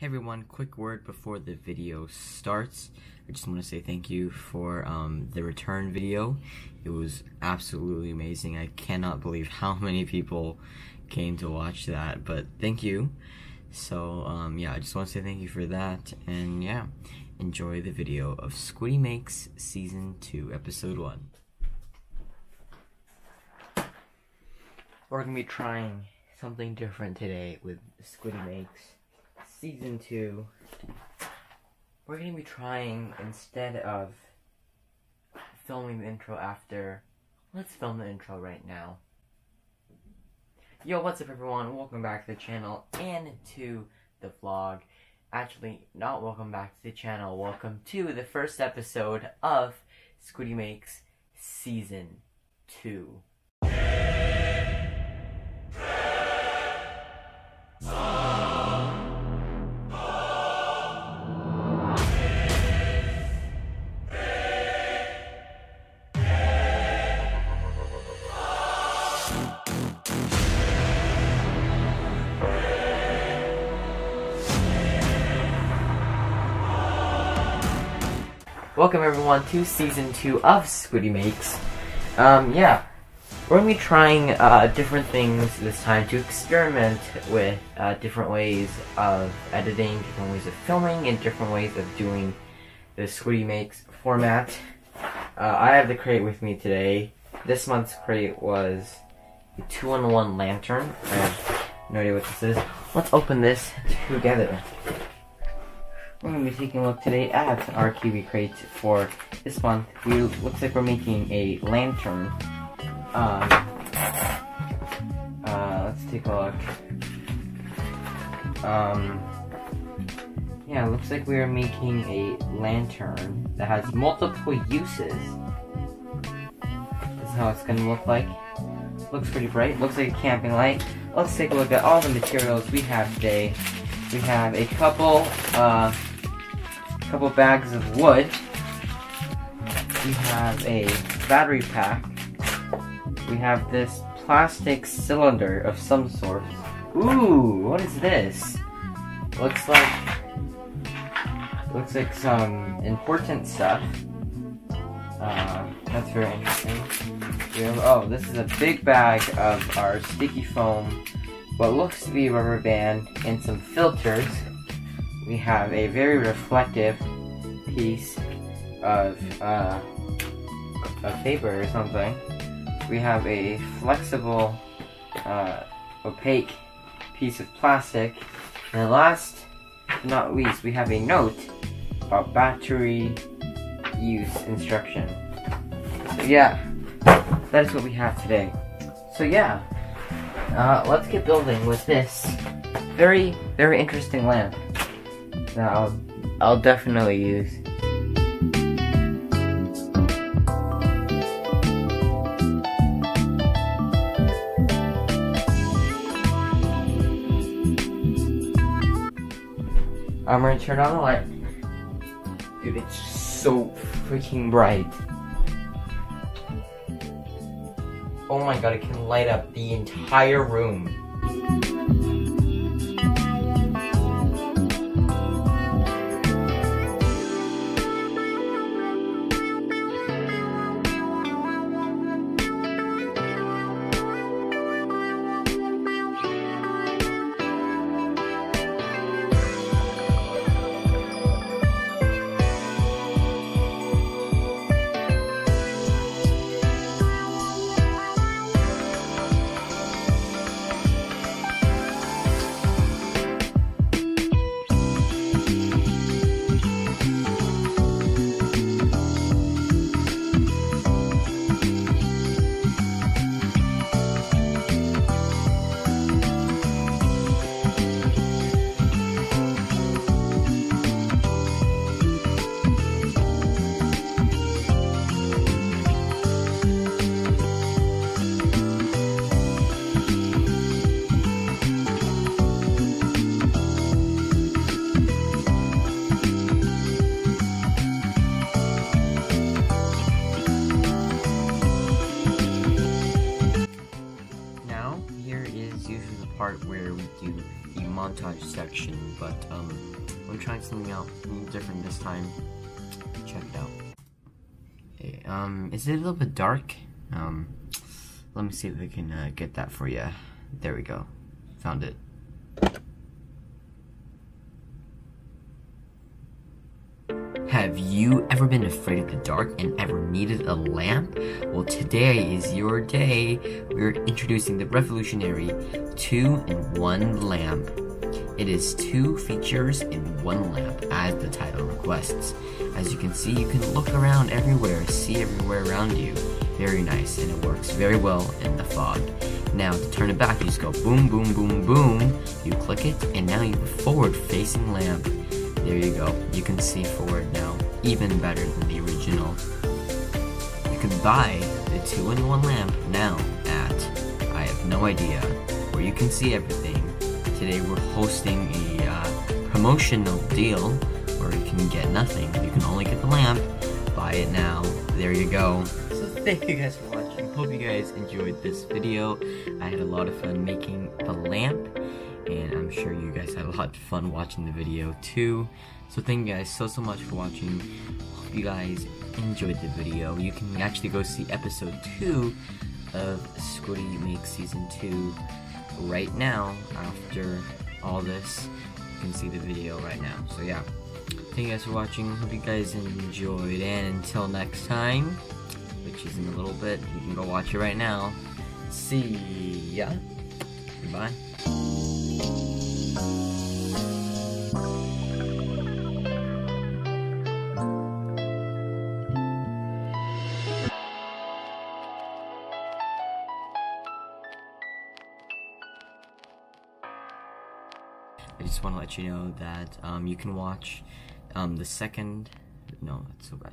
Hey everyone, quick word before the video starts. I just want to say thank you for um, the return video. It was absolutely amazing. I cannot believe how many people came to watch that, but thank you. So, um, yeah, I just want to say thank you for that, and yeah, enjoy the video of Squidy Makes Season 2, Episode 1. We're going to be trying something different today with Squidy Makes season two, we're gonna be trying instead of filming the intro after, let's film the intro right now. Yo, what's up everyone? Welcome back to the channel and to the vlog. Actually, not welcome back to the channel. Welcome to the first episode of Squidy Makes Season 2. Welcome everyone to season two of Squidy Makes. Um, yeah, we're gonna be trying uh, different things this time to experiment with uh, different ways of editing, different ways of filming, and different ways of doing the Squidy Makes format. Uh, I have the crate with me today. This month's crate was a two-in-one lantern. I have no idea what this is. Let's open this together. We're going to be taking a look today at our Kiwi crate for this month. We looks like we're making a lantern. Um, uh, let's take a look. Um, yeah, looks like we are making a lantern that has multiple uses. This is how it's going to look like. Looks pretty bright. Looks like a camping light. Let's take a look at all the materials we have today. We have a couple, uh, couple bags of wood. We have a battery pack. We have this plastic cylinder of some sort. Ooh, what is this? Looks like looks like some important stuff. Uh, that's very interesting. Have, oh, this is a big bag of our sticky foam, what looks to be rubber band, and some filters we have a very reflective piece of, uh, of paper or something. We have a flexible, uh, opaque piece of plastic. And last but not least, we have a note about battery use instruction. So yeah, that is what we have today. So yeah, uh, let's get building with this very, very interesting lamp that I'll, I'll definitely use. I'm gonna turn on the light. Dude, it's so freaking bright. Oh my god, it can light up the entire room. part where we do the montage section, but um, I'm trying something out different this time. Check it out. Um, is it a little bit dark? Um, let me see if we can uh, get that for you. There we go. Found it. Have you ever been afraid of the dark and ever needed a lamp? Well, today is your day. We're introducing the revolutionary 2-in-1 lamp. It is two features in one lamp, as the title requests. As you can see, you can look around everywhere, see everywhere around you. Very nice, and it works very well in the fog. Now, to turn it back, you just go boom, boom, boom, boom. You click it, and now you have a forward-facing lamp. There you go. You can see forward now, even better than the original. You can buy the 2-in-1 lamp now at, I have no idea, where you can see everything. Today we're hosting a uh, promotional deal where you can get nothing. You can only get the lamp. Buy it now. There you go. So thank you guys for watching. Hope you guys enjoyed this video. I had a lot of fun making the lamp and I'm sure you guys had a lot of fun watching the video too. So thank you guys so so much for watching. Hope you guys enjoyed the video. You can actually go see episode 2 of Squidy Makes Season 2 right now after all this. You can see the video right now. So yeah. Thank you guys for watching. Hope you guys enjoyed and until next time, which is in a little bit, you can go watch it right now. See ya. Goodbye. I just want to let you know that um, you can watch um, the second. No, that's so bad.